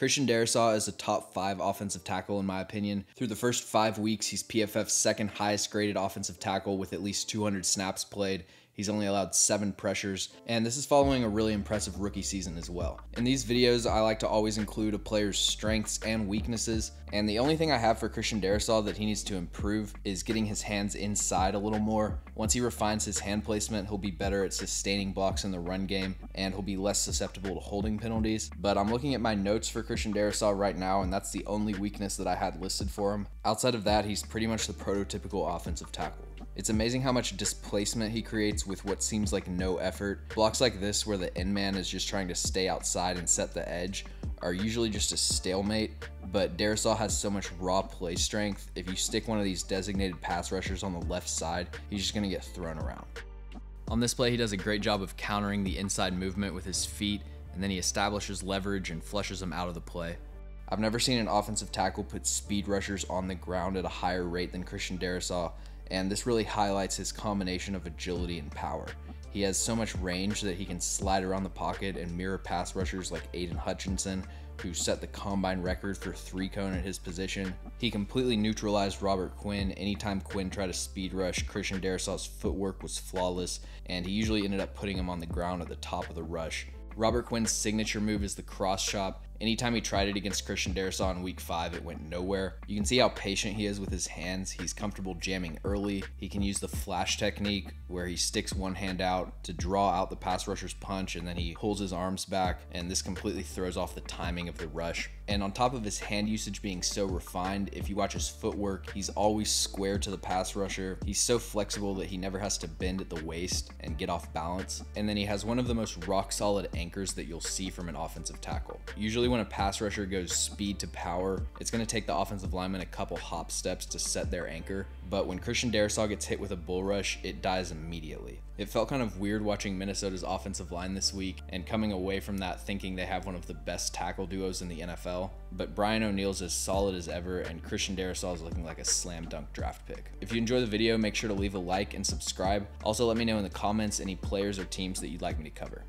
Christian Darrisaw is a top five offensive tackle in my opinion. Through the first five weeks, he's PFF's second highest graded offensive tackle with at least 200 snaps played. He's only allowed seven pressures, and this is following a really impressive rookie season as well. In these videos, I like to always include a player's strengths and weaknesses, and the only thing I have for Christian Darrisaw that he needs to improve is getting his hands inside a little more. Once he refines his hand placement, he'll be better at sustaining blocks in the run game, and he'll be less susceptible to holding penalties. But I'm looking at my notes for Christian Darrisaw right now, and that's the only weakness that I had listed for him. Outside of that, he's pretty much the prototypical offensive tackle. It's amazing how much displacement he creates with what seems like no effort. Blocks like this, where the end man is just trying to stay outside and set the edge, are usually just a stalemate, but Darrisaw has so much raw play strength. If you stick one of these designated pass rushers on the left side, he's just going to get thrown around. On this play, he does a great job of countering the inside movement with his feet, and then he establishes leverage and flushes them out of the play. I've never seen an offensive tackle put speed rushers on the ground at a higher rate than Christian Darrisaw, and this really highlights his combination of agility and power. He has so much range that he can slide around the pocket and mirror pass rushers like Aidan Hutchinson, who set the combine record for three cone at his position. He completely neutralized Robert Quinn. Anytime Quinn tried to speed rush, Christian Darrisaw's footwork was flawless, and he usually ended up putting him on the ground at the top of the rush. Robert Quinn's signature move is the cross chop. Anytime he tried it against Christian Darrisaw in week five, it went nowhere. You can see how patient he is with his hands. He's comfortable jamming early. He can use the flash technique where he sticks one hand out to draw out the pass rusher's punch and then he pulls his arms back and this completely throws off the timing of the rush. And on top of his hand usage being so refined, if you watch his footwork, he's always square to the pass rusher. He's so flexible that he never has to bend at the waist and get off balance. And then he has one of the most rock solid anchors that you'll see from an offensive tackle. Usually when a pass rusher goes speed to power, it's going to take the offensive lineman a couple hop steps to set their anchor. But when Christian Darrisaw gets hit with a bull rush, it dies immediately. It felt kind of weird watching Minnesota's offensive line this week and coming away from that thinking they have one of the best tackle duos in the NFL. But Brian O'Neill's as solid as ever, and Christian Darrisaw is looking like a slam dunk draft pick. If you enjoy the video, make sure to leave a like and subscribe. Also, let me know in the comments any players or teams that you'd like me to cover.